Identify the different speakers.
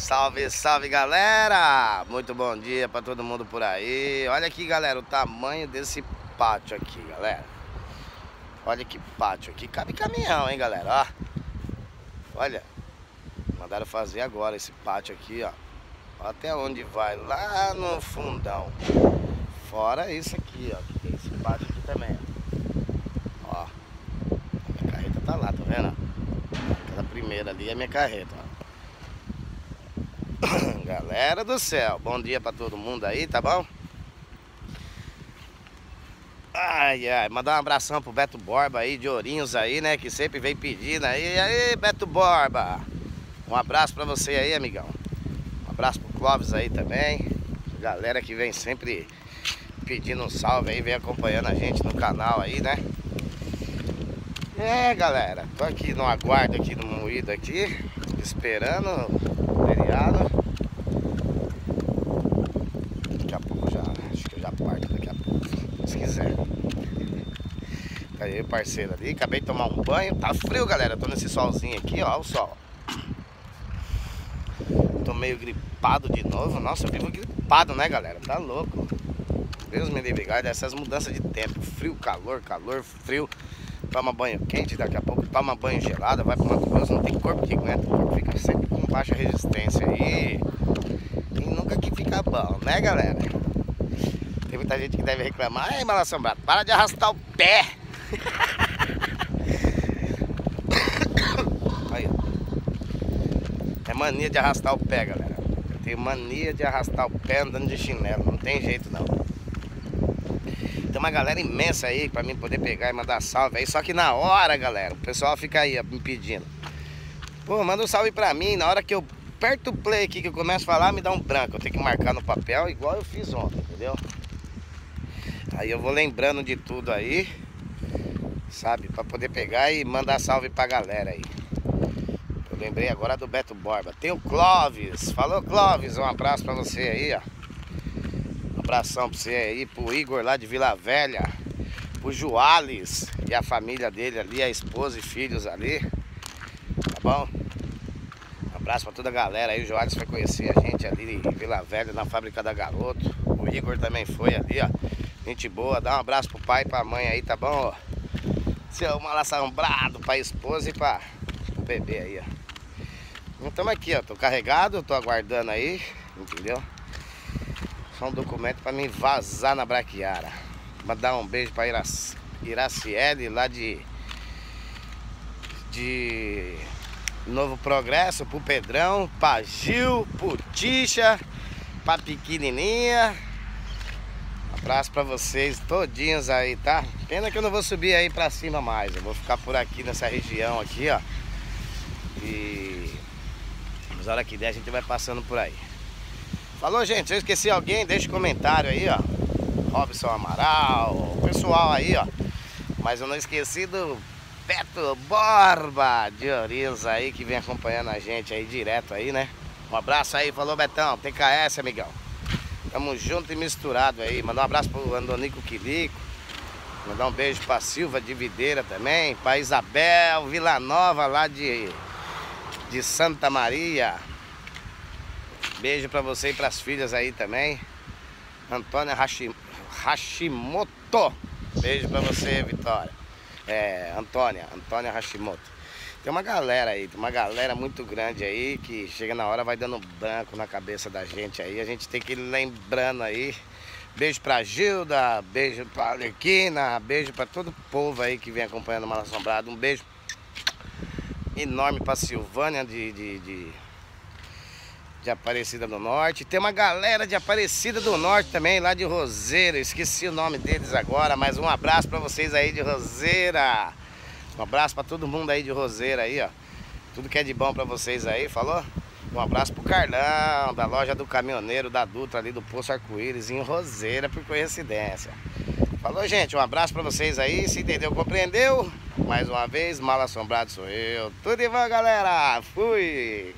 Speaker 1: Salve, salve galera! Muito bom dia para todo mundo por aí. Olha aqui, galera, o tamanho desse pátio aqui, galera. Olha que pátio aqui, cabe caminhão, hein, galera? Ó. Olha, mandaram fazer agora esse pátio aqui, ó. Até onde vai? Lá no fundão. Fora isso aqui, ó. Que tem esse pátio aqui também, ó. A minha carreta tá lá, tá vendo? Aquela primeira ali é a minha carreta, ó. Galera do céu, bom dia pra todo mundo aí, tá bom? Ai, ai, mandar um abração pro Beto Borba aí, de Ourinhos aí, né? Que sempre vem pedindo aí. E aí, Beto Borba? Um abraço pra você aí, amigão. Um abraço pro Clóvis aí também. Galera que vem sempre pedindo um salve aí, vem acompanhando a gente no canal aí, né? É, galera, tô aqui no aguardo aqui no moído aqui, esperando Aí, parceiro ali. Acabei de tomar um banho. Tá frio, galera. Tô nesse solzinho aqui, ó. O sol. Tô meio gripado de novo. Nossa, eu vivo gripado, né, galera? Tá louco. Deus me livre, guarda. Essas mudanças de tempo. Frio, calor, calor, frio. Toma banho quente, daqui a pouco toma banho gelado. Vai pro Mato Grosso. Não tem corpo que aguenta. O corpo fica sempre com baixa resistência aí. E nunca que fica bom, né, galera? Tem muita gente que deve reclamar. Ai, mal assombrado, para de arrastar o pé. Aí, é mania de arrastar o pé, galera. Eu tenho mania de arrastar o pé andando de chinelo. Não tem jeito, não. Tem uma galera imensa aí pra mim poder pegar e mandar salve aí. Só que na hora, galera, o pessoal fica aí me pedindo. Pô, manda um salve pra mim. Na hora que eu aperto o play aqui, que eu começo a falar, me dá um branco. Eu tenho que marcar no papel igual eu fiz ontem, entendeu? Aí eu vou lembrando de tudo aí, sabe? Pra poder pegar e mandar salve pra galera aí. Eu lembrei agora do Beto Borba. Tem o Clóvis. Falou, Clóvis. Um abraço pra você aí, ó. Um abração pra você aí, pro Igor lá de Vila Velha. Pro Joales e a família dele ali, a esposa e filhos ali. Tá bom? Um abraço pra toda a galera aí. O Joales foi conhecer a gente ali em Vila Velha, na fábrica da Garoto. O Igor também foi ali, ó. Gente boa, dá um abraço pro pai e pra mãe aí, tá bom? Seu mal assombrado pra esposa e pra bebê aí, ó. Então aqui, ó. Tô carregado, tô aguardando aí, entendeu? Só um documento pra me vazar na braquiara. Mandar um beijo pra Irac... Iraciele lá de. De. Novo Progresso, pro Pedrão, pra Gil, pro Tixa, pra pequenininha Abraço pra vocês todinhos aí, tá? Pena que eu não vou subir aí pra cima mais. Eu vou ficar por aqui nessa região aqui, ó. E... Mas hora que der a gente vai passando por aí. Falou, gente. Se eu esqueci alguém, deixa um comentário aí, ó. Robson Amaral, o pessoal aí, ó. Mas eu não esqueci do Beto Borba de Oriz aí, que vem acompanhando a gente aí direto aí, né? Um abraço aí, falou Betão, TKS, amigão. Tamo junto e misturado aí. Mandar um abraço pro Andonico Quilico. Mandar um beijo pra Silva de Videira também. Pra Isabel Vila Nova lá de, de Santa Maria. Beijo pra você e pras filhas aí também. Antônia Hashim, Hashimoto. Beijo pra você, Vitória. É, Antônia, Antônia Hashimoto. Tem uma galera aí, tem uma galera muito grande aí que chega na hora vai dando branco na cabeça da gente aí. A gente tem que ir lembrando aí. Beijo pra Gilda, beijo pra Alequina, beijo pra todo o povo aí que vem acompanhando o Mal Assombrado. Um beijo enorme pra Silvânia de, de, de, de Aparecida do Norte. Tem uma galera de Aparecida do Norte também, lá de Roseira. Esqueci o nome deles agora, mas um abraço pra vocês aí de Roseira. Um abraço para todo mundo aí de Roseira aí, ó. Tudo que é de bom para vocês aí, falou? Um abraço pro Carlão, da loja do caminhoneiro da Dutra ali do Poço Arco-Íris em Roseira, por coincidência. Falou, gente, um abraço para vocês aí, se entendeu, compreendeu? Mais uma vez, mal assombrado sou eu. Tudo de bom, galera? Fui!